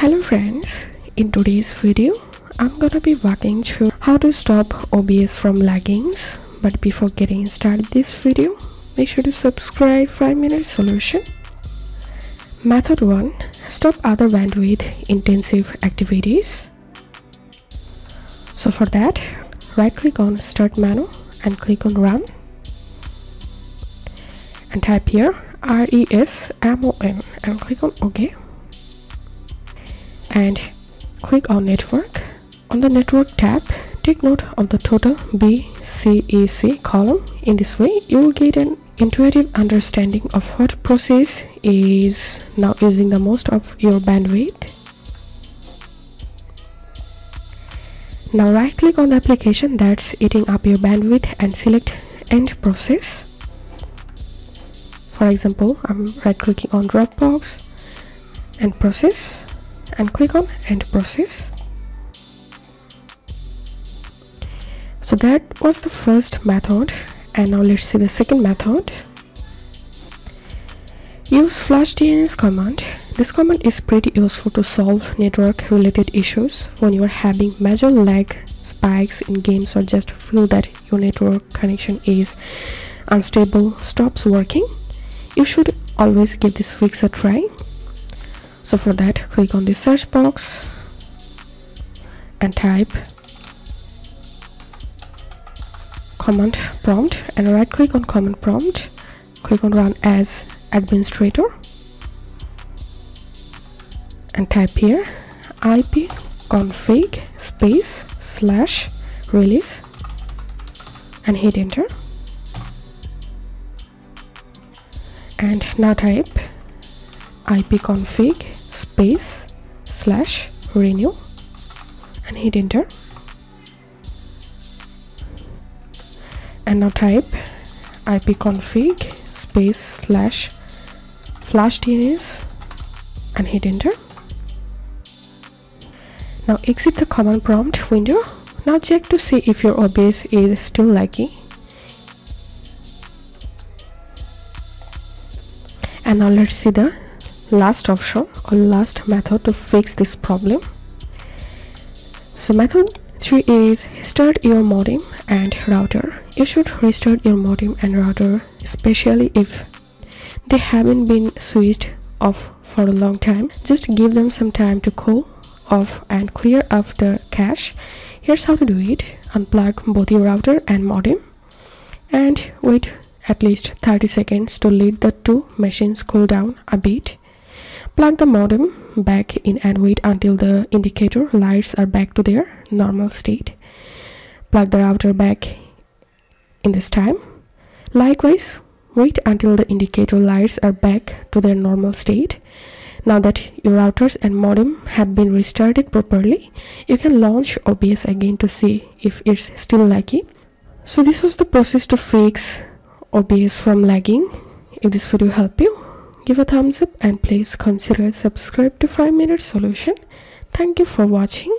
Hello friends, in today's video I'm gonna be walking through how to stop OBS from laggings. But before getting started this video make sure to subscribe 5 minute solution. Method 1 stop other bandwidth intensive activities. So for that right click on start menu and click on run. And type here resmon and click on ok and click on network. On the network tab take note of the total B/sec column. In this way you will get an intuitive understanding of what process is now using the most of your bandwidth. Now right click on the application that's eating up your bandwidth and select end process. For example i'm right clicking on dropbox and process and click on end process. So that was the first method and now let's see the second method. Use flush dns command. This command is pretty useful to solve network related issues when you are having major lag spikes in games or just feel that your network connection is unstable stops working. You should always give this fix a try so for that click on the search box and type command prompt and right click on command prompt. Click on run as administrator and type here ip config space slash release and hit enter. And now type ipconfig space slash renew and hit enter. And now type ipconfig space slash flush dns and hit enter. Now exit the command prompt window. Now check to see if your OBS is still laggy and now let's see the last option or last method to fix this problem. So method 3 is start your modem and router. You should restart your modem and router especially if they haven't been switched off for a long time. Just give them some time to cool off and clear off the cache. Here's how to do it. Unplug both your router and modem and wait at least 30 seconds to let the two machines cool down a bit plug the modem back in and wait until the indicator lights are back to their normal state. Plug the router back in this time. Likewise wait until the indicator lights are back to their normal state. Now that your routers and modem have been restarted properly you can launch obs again to see if it's still laggy so this was the process to fix obs from lagging. If this video helped you give a thumbs up and please consider subscribe to 5 minute solution. Thank you for watching